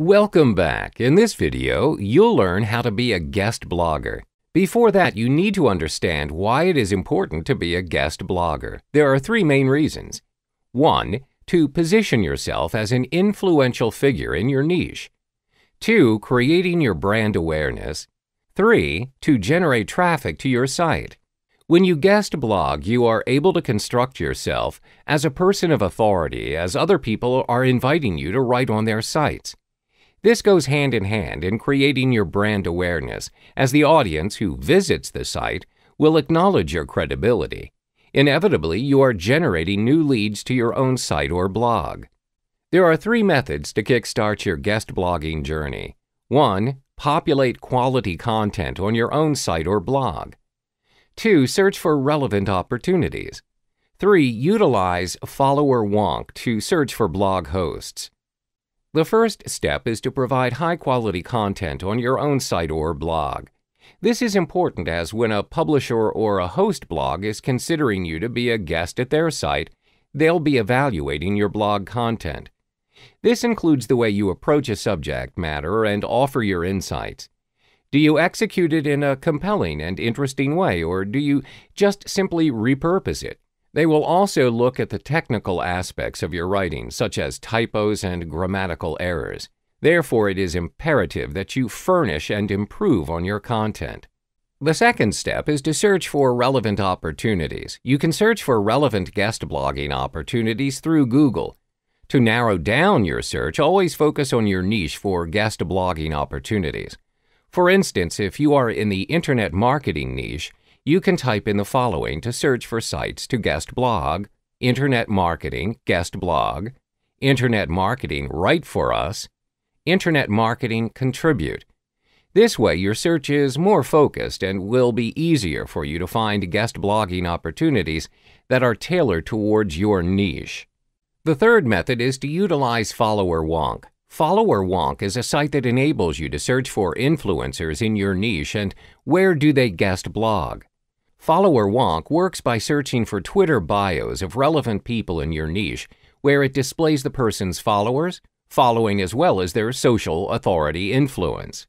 Welcome back. In this video, you'll learn how to be a guest blogger. Before that, you need to understand why it is important to be a guest blogger. There are three main reasons. 1. To position yourself as an influential figure in your niche. 2. Creating your brand awareness. 3. To generate traffic to your site. When you guest blog, you are able to construct yourself as a person of authority as other people are inviting you to write on their sites. This goes hand in hand in creating your brand awareness, as the audience who visits the site will acknowledge your credibility. Inevitably, you are generating new leads to your own site or blog. There are three methods to kickstart your guest blogging journey. 1. Populate quality content on your own site or blog. 2. Search for relevant opportunities. 3. Utilize Follower Wonk to search for blog hosts. The first step is to provide high quality content on your own site or blog. This is important as when a publisher or a host blog is considering you to be a guest at their site, they'll be evaluating your blog content. This includes the way you approach a subject matter and offer your insights. Do you execute it in a compelling and interesting way, or do you just simply repurpose it? They will also look at the technical aspects of your writing, such as typos and grammatical errors. Therefore, it is imperative that you furnish and improve on your content. The second step is to search for relevant opportunities. You can search for relevant guest blogging opportunities through Google. To narrow down your search, always focus on your niche for guest blogging opportunities. For instance, if you are in the internet marketing niche, you can type in the following to search for sites to guest blog, Internet Marketing Guest Blog, Internet Marketing Write for Us, Internet Marketing Contribute. This way, your search is more focused and will be easier for you to find guest blogging opportunities that are tailored towards your niche. The third method is to utilize Follower Wonk. Follower Wonk is a site that enables you to search for influencers in your niche and where do they guest blog. Follower Wonk works by searching for Twitter bios of relevant people in your niche, where it displays the person's followers, following as well as their social authority influence.